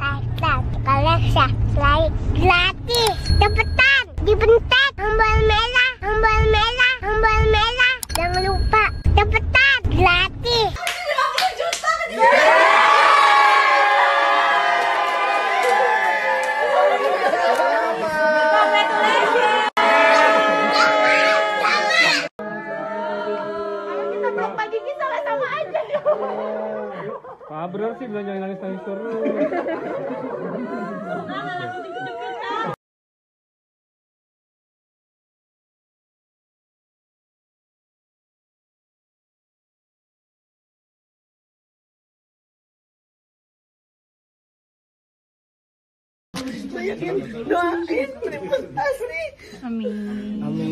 Hashtag Alexa Like gratis Cepetan Dibentak Tombol merah Tombol merah Tombol merah. Jangan lupa Cepetan Gratis Pak Abrar sih bilang jangan nangis-nangis terus.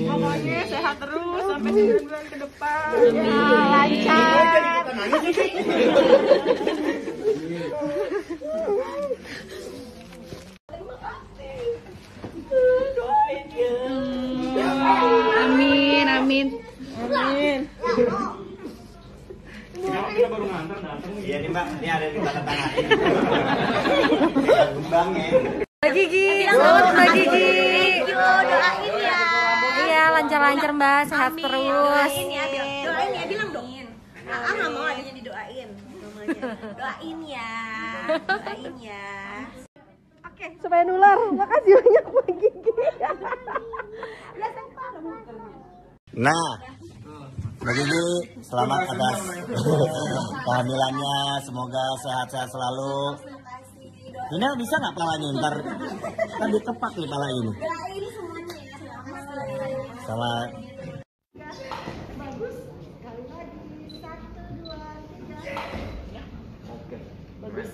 Pokoknya sehat terus sampai 9 bulan ke depan. lancar. Amin, amin. Iya nih mbak, ini ada di belakang tangan. Gumbang ya. Mbak Gigi, selamat Mbak Gigi. Doain ya Iya, lancar-lancar Mbak, sehat terus. Doain ya bilang Doain ya bilang dong Ah nggak mau adanya didoain Doain ya Doain ya Supaya nular. Makasih banyak Mbak Gigi. Nah, Mbak Gigi, selamat atas kehamilannya. Semoga sehat-sehat selalu. Ini bisa nggak palanya ntar? Kan ditepak nih pala ini. Sama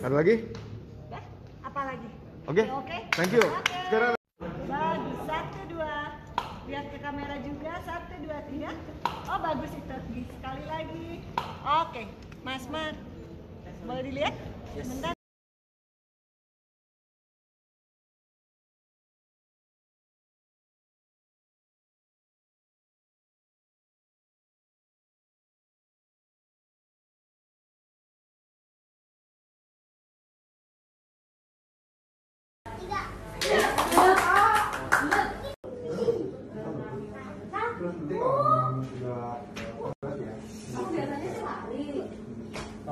Ada lagi? Apa lagi? Oke. Oke. Thank you. Sekarang Bagus. Satu dua. Lihat ke kamera juga. Satu dua tiga. Oh bagus itu. Sekali lagi. Oke. Mas Mar. Boleh dilihat? Sebentar.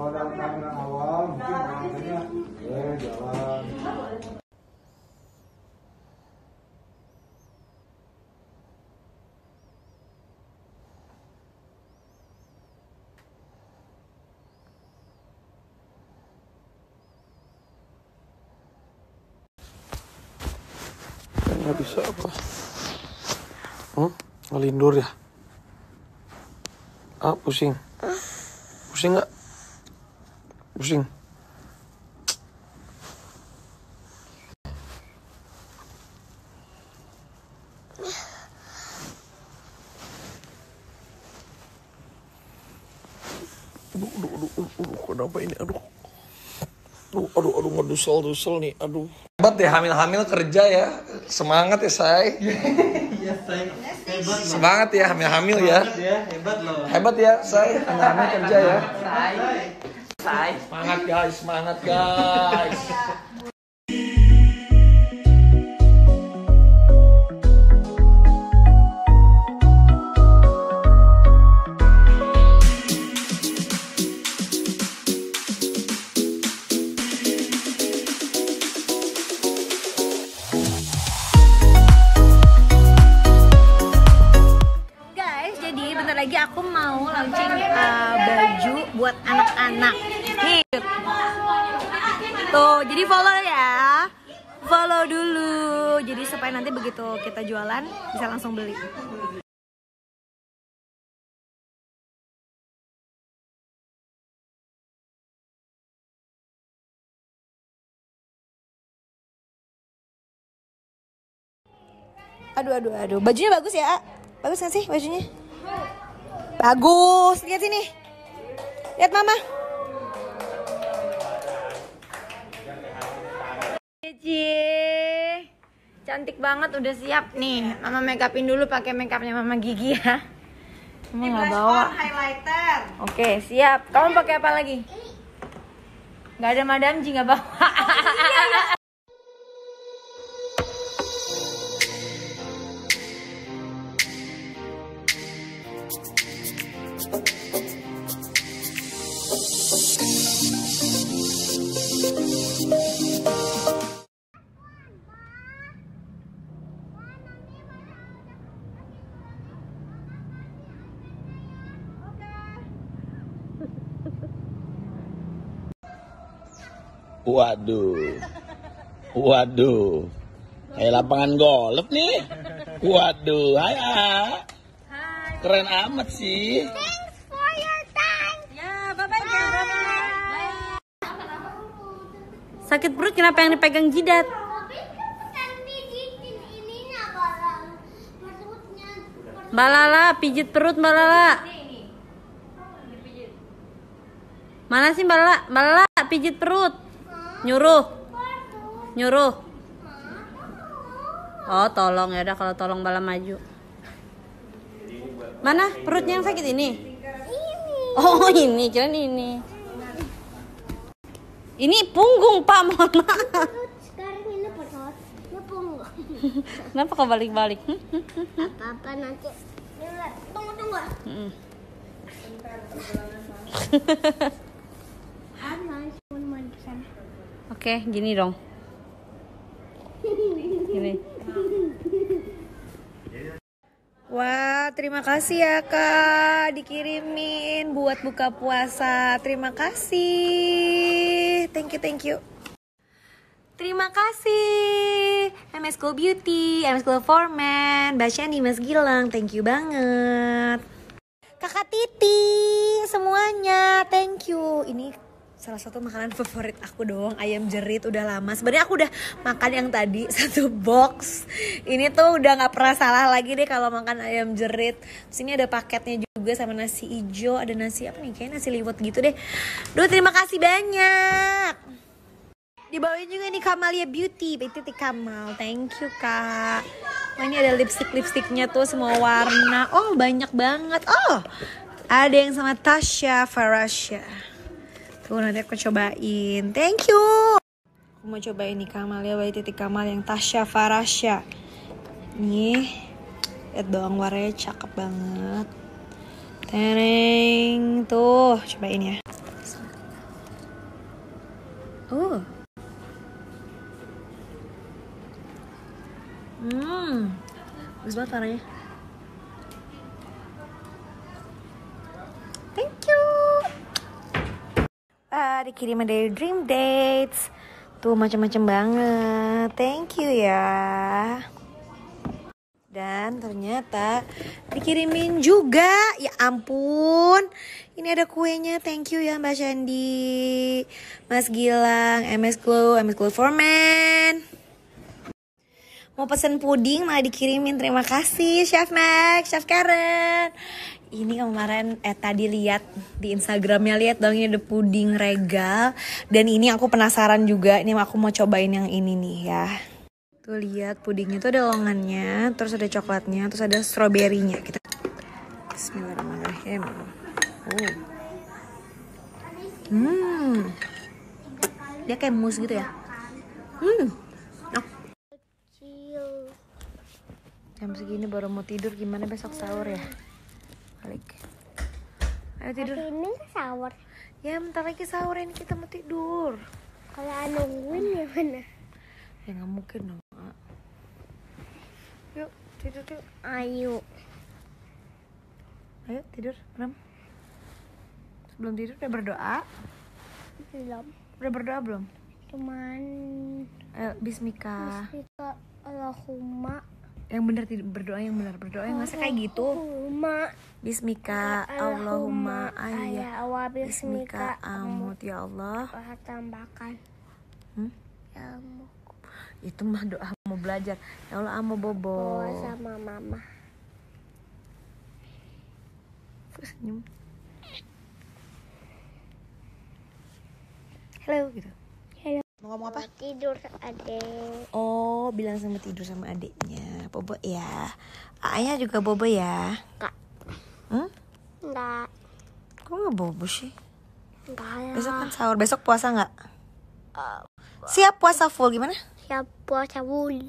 kalau dalam kamera awal mungkin makanya eh jalan. Nggak bisa apa. Hmm? ngelindur ya? Ah pusing. Pusing nggak? Pusing. Aduh aduh aduh aduh, aduh kenapa ini? Aduh. Aduh aduh aduh ngedusel dusel nih aduh. Hebat ya hamil-hamil kerja ya semangat ya say. Semangat ya hamil-hamil ya. Hebat ya say. Hamil-hamil kerja ya. semangat guys semangat guys. Guys, aku mau launching uh, baju buat anak-anak. Nih. Tuh, jadi follow ya. Follow dulu. Jadi supaya nanti begitu kita jualan bisa langsung beli. Aduh, aduh, aduh. Bajunya bagus ya. Bagus gak sih bajunya? Bagus. Lihat sini. Lihat mama. Cie. Cantik banget udah siap nih. Mama make upin dulu pakai make upnya Mama Gigi ya. Mama nggak bawa. highlighter. Oke, siap. Kamu pakai apa lagi? Nggak ada Madam Ji nggak bawa. Waduh. Waduh. Kayak lapangan golf nih. Waduh, hai ah. Keren amat sih. Ya, bye-bye Sakit perut kenapa yang dipegang jidat? Mbak Lala, pijit perut Mbak Lala. Mana sih Mbak Lala? Mbak Lala, pijit perut. Nyuruh. Nyuruh. Oh, tolong ya udah kalau tolong Mbak Lala maju. Mana perutnya yang sakit ini? Oh, ini, kirain ini. Ini punggung, Pak, mohon maaf. Sekarang ini perut. Punggung. Kenapa kau balik-balik? Apa-apa nanti. Tunggu tunggu. Mm. Ada cuma mau di sana. Oke, gini dong. Gini. Wah, terima kasih ya kak dikirimin buat buka puasa. Terima kasih. Thank you, thank you. Terima kasih MS Glow Beauty, MS Glow Foreman, Mbak Shani, Mas Gilang, thank you banget. Kakak Titi, semuanya, thank you. Ini salah satu makanan favorit aku dong, ayam jerit udah lama. Sebenarnya aku udah makan yang tadi satu box. Ini tuh udah nggak pernah salah lagi deh kalau makan ayam jerit. Terus ini ada paketnya juga sama nasi hijau, ada nasi apa nih? Kayak nasi liwet gitu deh. Duh, terima kasih banyak. Dibawain juga nih Kamalia Beauty, Titi Kamal. Thank you, Kak. Wah, ini ada lipstick-lipsticknya tuh semua warna. Oh, banyak banget. Oh, ada yang sama Tasha Farasha. Tuh, nanti aku cobain. Thank you. Aku mau cobain nih Kamalia Baik Titi Kamal yang Tasha Farasha. Nih, lihat doang warnanya cakep banget. Tereng, tuh cobain ya. Oh. Hmm, bagus banget warnanya. Ah, dikiriman dari Dream Dates. Tuh macam-macam banget. Thank you ya. Dan ternyata dikirimin juga. Ya ampun. Ini ada kuenya. Thank you ya Mbak Shandi. Mas Gilang, MS Glow, MS Glow for Men. Mau pesen puding malah dikirimin. Terima kasih Chef Max, Chef Karen. Ini kemarin eh tadi lihat di Instagramnya lihat dong ini ada puding regal dan ini aku penasaran juga ini aku mau cobain yang ini nih ya. Tuh lihat pudingnya tuh ada longannya, terus ada coklatnya, terus ada stroberinya. Kita Bismillahirrahmanirrahim. Oh. Hmm. Dia kayak mus gitu ya. Hmm. Oh. Jam segini baru mau tidur gimana besok sahur ya? Balik. Ayo tidur. Ini sahur. Ya bentar lagi sahur ini kita mau tidur. Kalau nungguin ya mana? Ya nggak mungkin dong. Yuk tidur yuk. Ayo. Ayo tidur, Ram. Sebelum tidur udah berdoa. Belum. Udah berdoa belum? Cuman Ayo Bismika. Bismika Allahumma Yang tidur berdoa yang bener berdoa yang masa kayak gitu. Bismika Allahumma ayah. Bismika amut ya Allah. Tambahkan Hmm? ya Itu mah doa mau belajar. Ya Allah amo bobo. sama mama. Senyum. Hello gitu. Ngomong apa? Tidur adek. Oh, bilang sama tidur sama adiknya. Bobo ya. Ayah juga bobo ya. Enggak. Hmm? Enggak. Kok nggak bobo sih? Enggak ya. Besok kan sahur. Besok puasa nggak? Siap puasa full gimana? Siap puasa wul.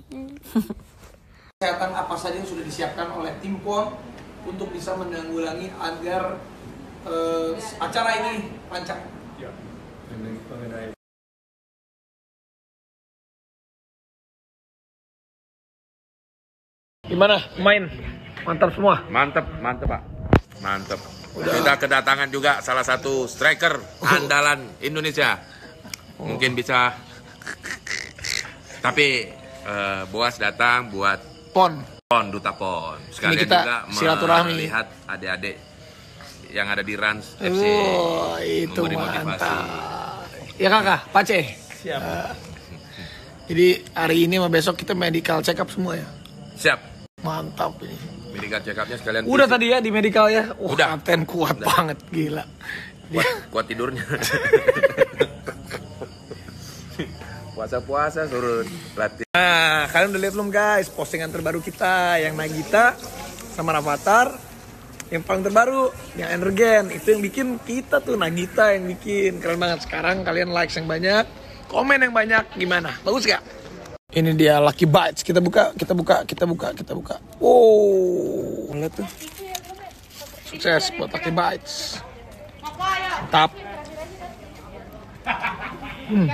Kesehatan apa saja yang sudah disiapkan oleh tim PON untuk bisa menanggulangi agar eh, acara ini lancar. Gimana main? Mantap semua. Mantep, mantep pak. Mantep. Kita kedatangan juga salah satu striker andalan Indonesia. Mungkin bisa. Tapi eh, Boas datang buat Pon. pon duta pon. Sekalian kita juga silaturahmi. melihat adik-adik yang ada di Rans FC. Oh, itu Memberi motivasi. mantap. Ya kakak, Pace. Siap. jadi hari ini sama besok kita medical check up semua ya. Siap. Mantap ini. Medical check up-nya sekalian. Udah tadi ya di medical ya. Wah, Udah. kapten kuat Udah. banget gila. kuat, kuat tidurnya. Puasa-puasa suruh latih. Nah, kalian udah lihat belum guys postingan terbaru kita yang Nagita sama Rafathar yang paling terbaru yang Energen itu yang bikin kita tuh Nagita yang bikin keren banget sekarang kalian likes yang banyak komen yang banyak gimana bagus gak ini dia Lucky Bites. Kita buka kita buka kita buka kita buka. Wow. Lihat tuh. Sukses buat Lucky Bites. Mantap hmm.